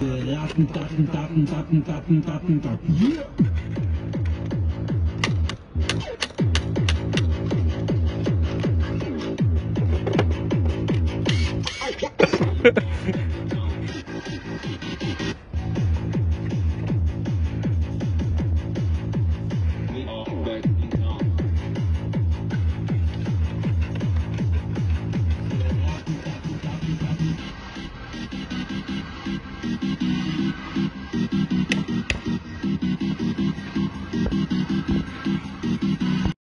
Ratten, Datten, Datten, Datten, Datten, Datten, Datten. Yeah. Ha.